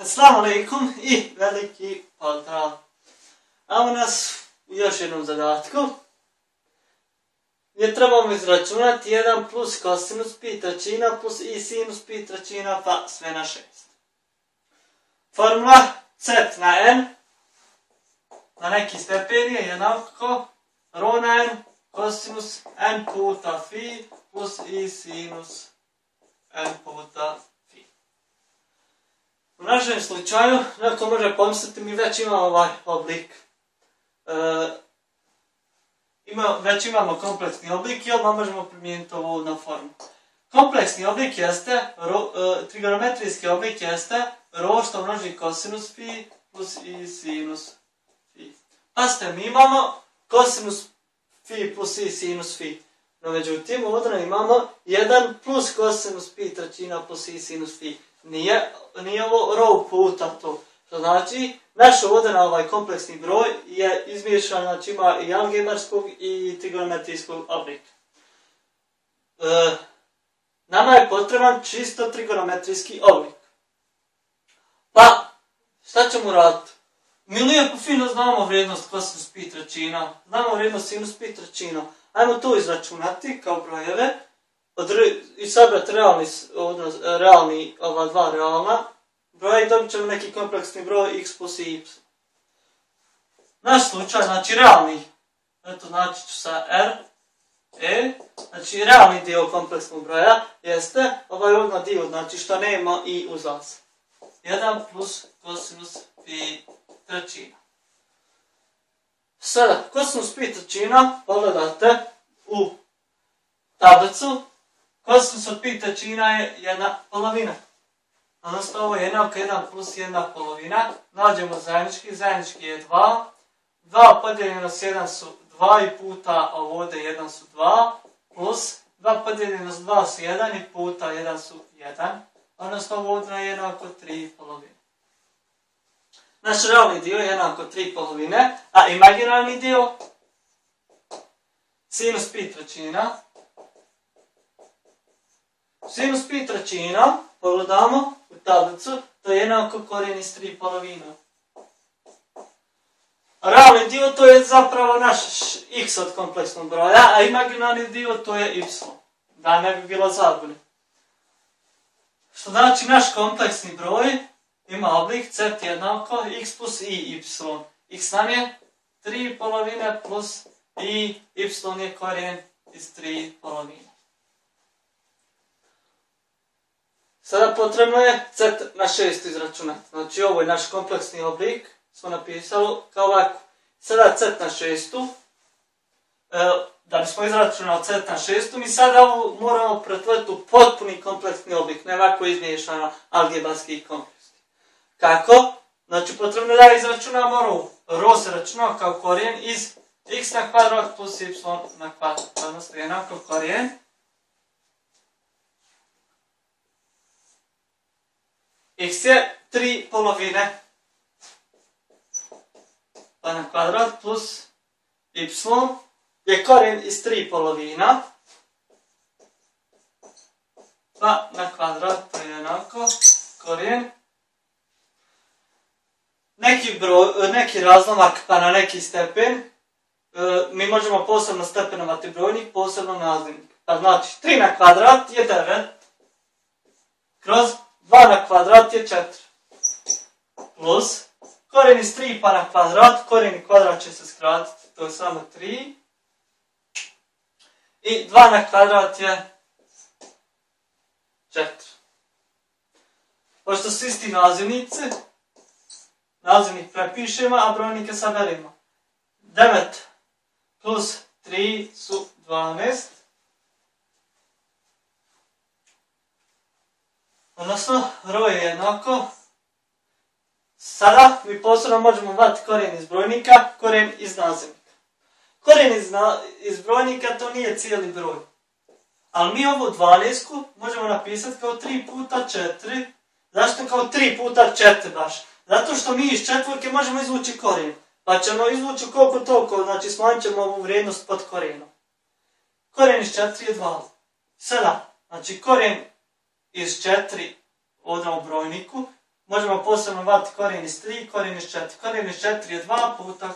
Assalamu alaikum i veliki pozdrav. Evo nas u još jednom zadatku. Gdje trebamo izračunati 1 plus kosinus pi trećina plus i sinus pi trećina pa sve na 6. Formula c na n na neki stepen je jednako rho na n kosinus n puta fi plus i sinus n puta u našem slučaju, neko može pomisliti, mi već imamo ovaj oblik. E, ima, već imamo kompleksni oblik i odmah možemo primijeniti ovu na formu. Kompleksni oblik jeste, ro, e, trigonometrijski oblik jeste ro što množi kosinus fi plus i sinus fi. Pazite, mi imamo kosinus fi plus i sinus fi. No međutim, ovdje imamo 1 plus kosinus pi trećina plus i sinus fi nije, nije ovo row puta to. Što znači, naš ovdje na ovaj kompleksni broj je izmiješan, znači ima i algebarskog i trigonometrijskog oblika. E, nama je potreban čisto trigonometrijski oblik. Pa, šta ćemo raditi? Mi lijepo fino znamo vrijednost kosinus pi trećina, znamo vrijednost sinus pi trećina. Ajmo to izračunati kao brojeve od, i sabrati realni, odnos, realni, ova dva realna broja i dobit ćemo neki kompleksni broj x plus y. Naš slučaj, znači realni, eto znači ću sa r, e, znači realni dio kompleksnog broja jeste ovaj ovdje dio, znači što nema i uzlaz. 1 plus kosinus pi trećina. Sada, kosinus pi trećina, pogledate u tablicu, Kosinus od pi trećina je jedna polovina. Odnosno ovo je jednako 1 plus jedna polovina. Nađemo zajednički, zajednički je 2. 2 podijeljeno s 1 su 2 i puta ovdje 1 su 2. Plus 2 podijeljeno s 2 su 1 i puta 1 su 1. Odnosno ovdje je jednako 3 polovine. Naš realni dio je jednako 3 polovine, a imaginarni dio sinus pi trećina Sinus pi trećina, pogledamo u tablicu, to je jednako korijen iz tri polovina. Realni dio to je zapravo naš x od kompleksnog broja, a imaginarni dio to je y. Da ne bi bilo zabune. Što znači naš kompleksni broj ima oblik c jednako x plus i y. x nam je 3 polovine plus i y je korijen iz 3 polovine. Sada potrebno je c na 6 izračunati. Znači ovo je naš kompleksni oblik, smo napisali kao ovako. Sada c na 6. E, da bismo izračunali c na 6. Mi sada ovo moramo pretvoriti u potpuni kompleksni oblik, ne ovako izmiješano algebarski kompleksni. Kako? Znači potrebno je da izračunamo ro. Ro se računao kao korijen iz x na kvadrat plus y na kvadrat. Odnosno jednako korijen x je 3 polovine. Pa na kvadrat plus y je korijen iz 3 polovina. Pa na kvadrat to je jednako korijen neki, neki razlomak pa na neki stepen. E, mi možemo posebno stepenovati brojnik, posebno nazivnik. Pa znači 3 na kvadrat je 9 kroz 2 na kvadrat je 4. Plus, korijen iz 3 pa na kvadrat, korijen i kvadrat će se skratiti, to je samo 3. I 2 na kvadrat je 4. Pošto su isti nazivnici, nazivnik prepišemo, a brojnike saberimo. 9 plus 3 su 12. Odnosno, ro je jednako. Sada mi posebno možemo vati korijen iz brojnika, korijen iz nazivnika. Korijen iz, brojnika to nije cijeli broj. Ali mi ovu 12 možemo napisati kao 3 puta 4. Zašto kao 3 puta 4 baš? Zato što mi iz četvorke možemo izvući korijen. Pa ćemo izvući koliko toliko, znači smanjit ćemo ovu vrijednost pod korijenom. Korijen iz 4 je 2. Sada, znači korijen iz 4 ovdje u brojniku, možemo posebno vati korijen iz 3, korijen iz 4. Korijen iz 4 je 2 puta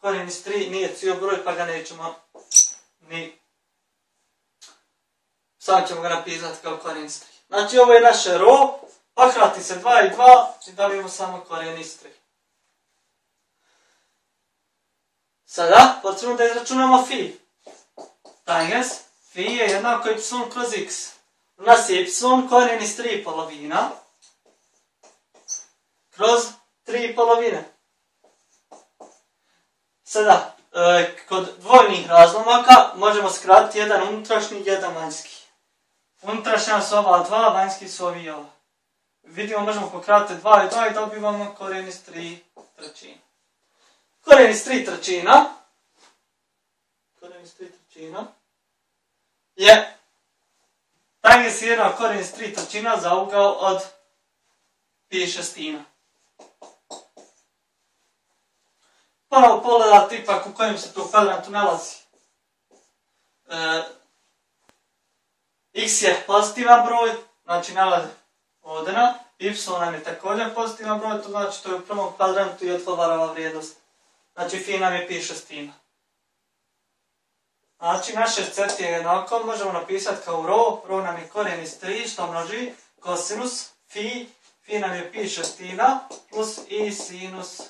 korijen iz 3, nije cijel broj pa ga nećemo ni... Sad ćemo ga napisati kao korijen iz 3. Znači ovo je naše ro, pokrati se 2 i 2 i dobijemo samo korijen iz 3. Sada, potrebno da izračunamo fi. Tangens, fi je jednako y kroz x. Je y korijen iz 3 polovina kroz 3 polovine. Sada, e, kod dvojnih razlomaka možemo skratiti jedan unutrašnji i jedan vanjski. Unutrašnja su ova dva, vanjski su ovi ova. Vidimo, možemo pokratiti 2 i 2 i dobivamo korijen iz 3 trećina. Korijen iz 3 trećina, korijen iz 3 trećina, je tangens jedan korijen iz 3 trećina za ugao od pi šestina. Ponovo pogledati ipak u kojem se to kvadrantu nalazi. E, x je pozitivan broj, znači nalazi ovdje y nam je također pozitivan broj, to znači to je u prvom kvadrantu i odgovarava vrijednost. Znači fi nam je pi šestina. Znači naše je jednako, možemo napisati kao ro, ro nam je korijen iz 3 što množi kosinus fi, fi nam je pi šestina plus i sinus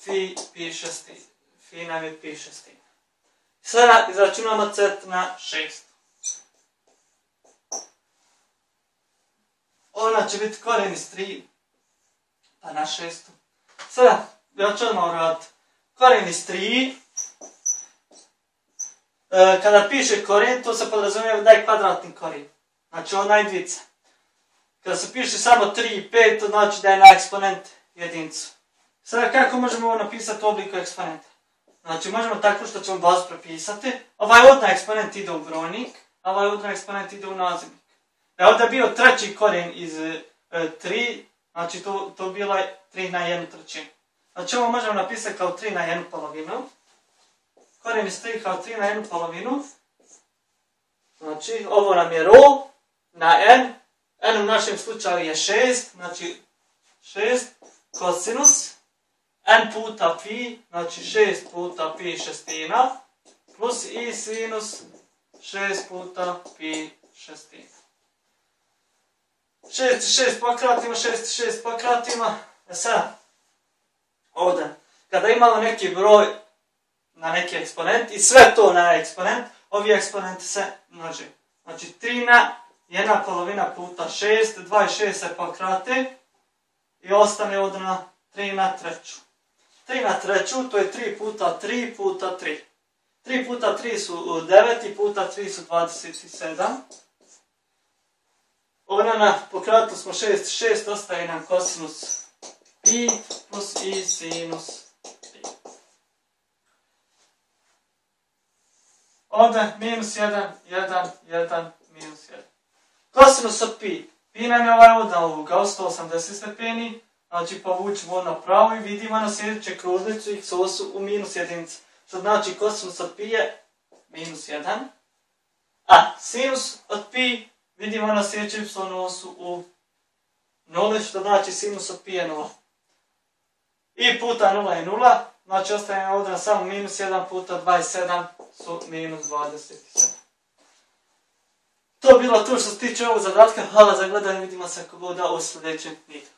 fi pi šestina. Fi nam je pi šestina. Sada izračunamo cet na 6. Ona će biti korijen iz 3 pa na 6. Sada, odmah uraditi. Korijen iz 3. E, kada piše korijen, to se podrazumijeva da je kvadratni korijen. Znači onaj dvica. Kada se piše samo 3 i 5, to znači da je na eksponent jedincu. Sada kako možemo ovo napisati u obliku eksponenta? Znači možemo tako što ćemo bazu prepisati. Ovaj odna eksponent ide u brojnik, a ovaj odna eksponent ide u nazivnik. Da je ovdje bio treći korijen iz e, 3, znači to, to bilo je 3 na 1 trećinu. Znači ovo možemo napisati kao 3 na 1 polovinu. Korijen iz 3 kao 3 na 1 polovinu. Znači ovo nam je ro na n. n u našem slučaju je 6, znači 6 kosinus n puta pi, znači 6 puta pi šestina, plus i sinus 6 puta pi šestina. 6 6 pokratimo, 6 6 pokratimo. E sad, ovdje, kada imamo neki broj na neki eksponent i sve to na eksponent, ovi eksponenti se množi. Znači 3 na 1 polovina puta 6, 2 i 6 se pokrate i ostane ovdje na 3 na treću. 3 na treću, to je 3 puta 3 puta 3. 3 puta 3 su 9 i puta 3 su 27. Ovdje na pokratu smo 6, 6 ostaje nam kosinus pi plus i sinus pi. Ovdje minus 1, 1, 1, minus 1. Kosinus od pi. Pi nam je ovaj ovdje ugao 180 stepeni, Znači povučemo na pravo i vidimo na sljedeće kružnicu x osu u minus jedinicu. Što znači kosinus od pi je minus 1. A sinus od pi vidimo na sljedeće y osu u 0, što znači sinus od pi je 0. I puta 0 je 0, znači ostaje ovdje samo minus 1 puta 27 su minus 27. To je bilo to što se tiče ovog zadatka. Hvala za gledanje, vidimo se ako bude u sljedećem videu.